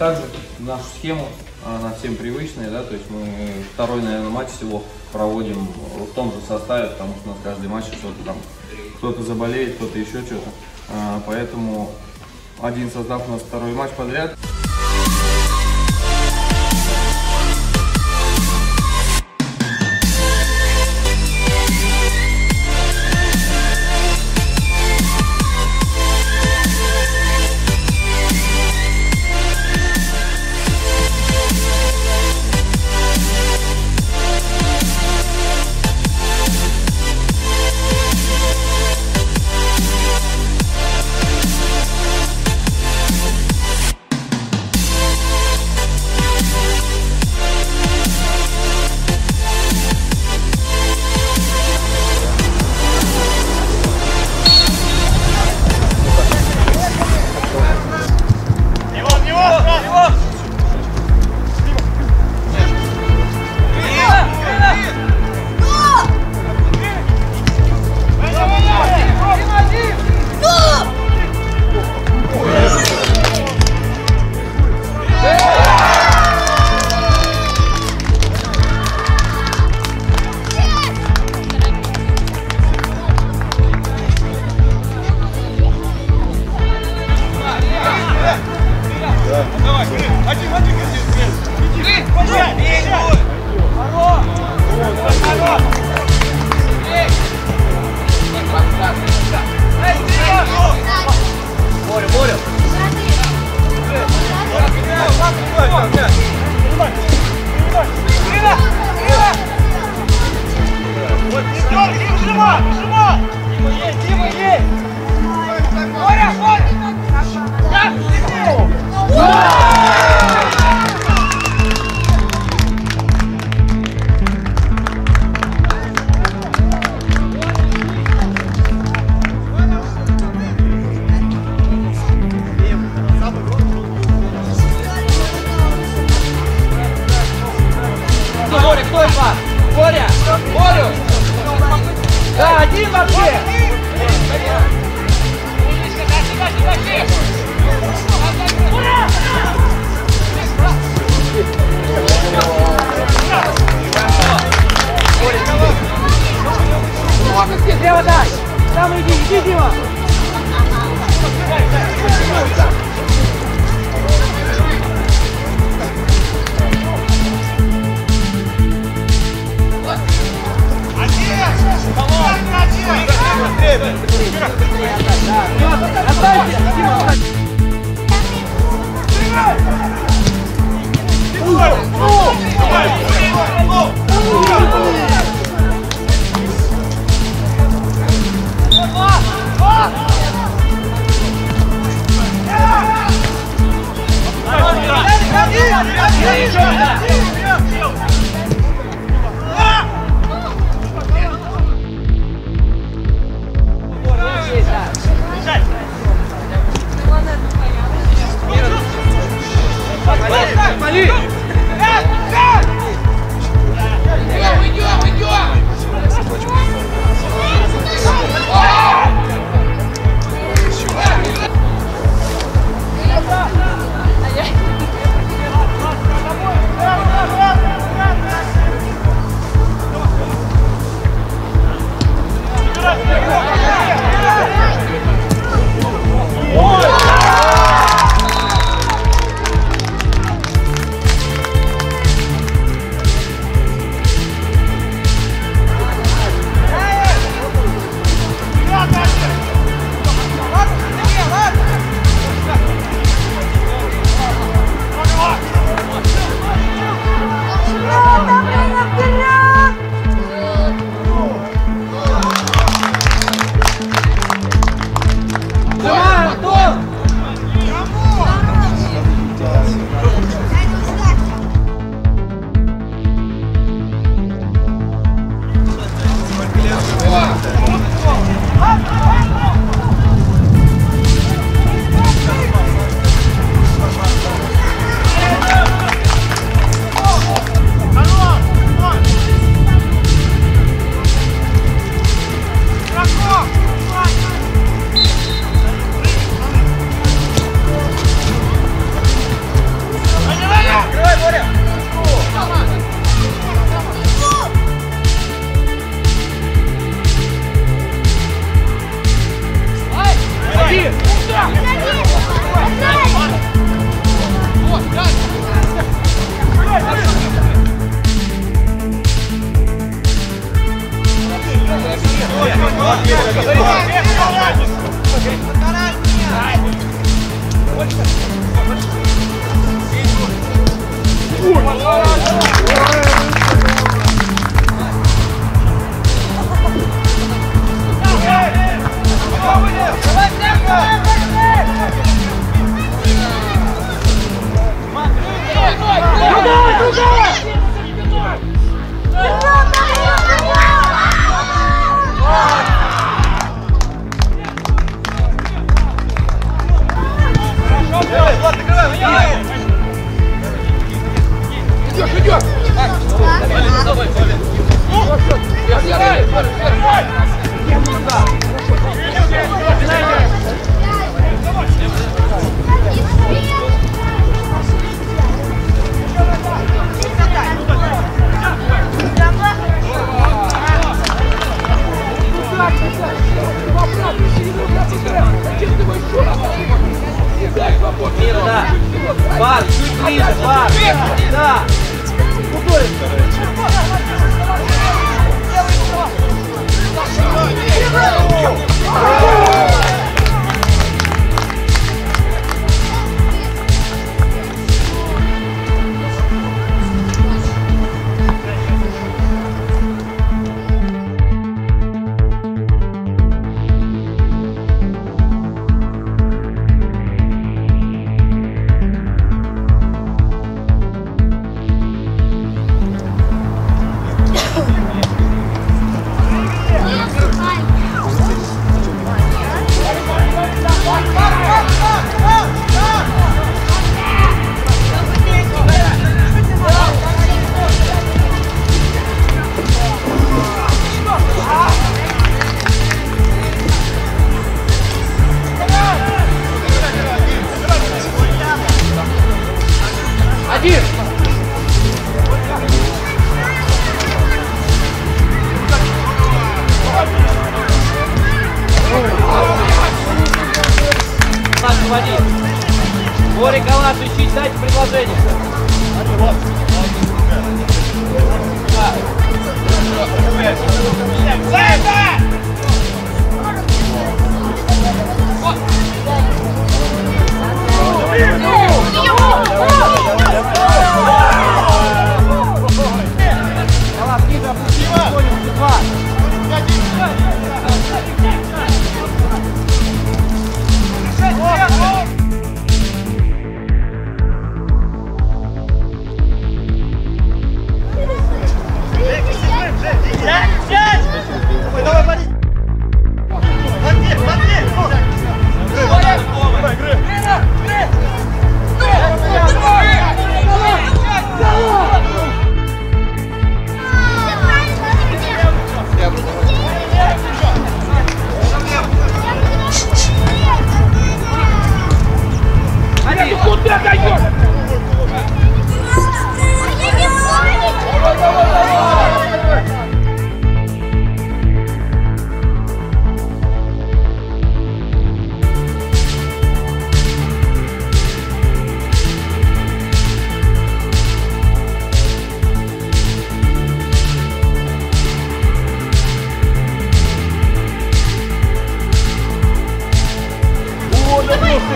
также нашу схему, она всем привычная, да, то есть мы второй, наверное, матч всего проводим в том же составе, потому что у нас каждый матч что-то там, кто-то заболеет, кто-то еще что-то. А, Поэтому один состав у нас второй матч подряд. Боря, кто из вас? Боря! Борю! Да, один вообще! Слева дай! Там иди, иди, Дима!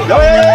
Galera!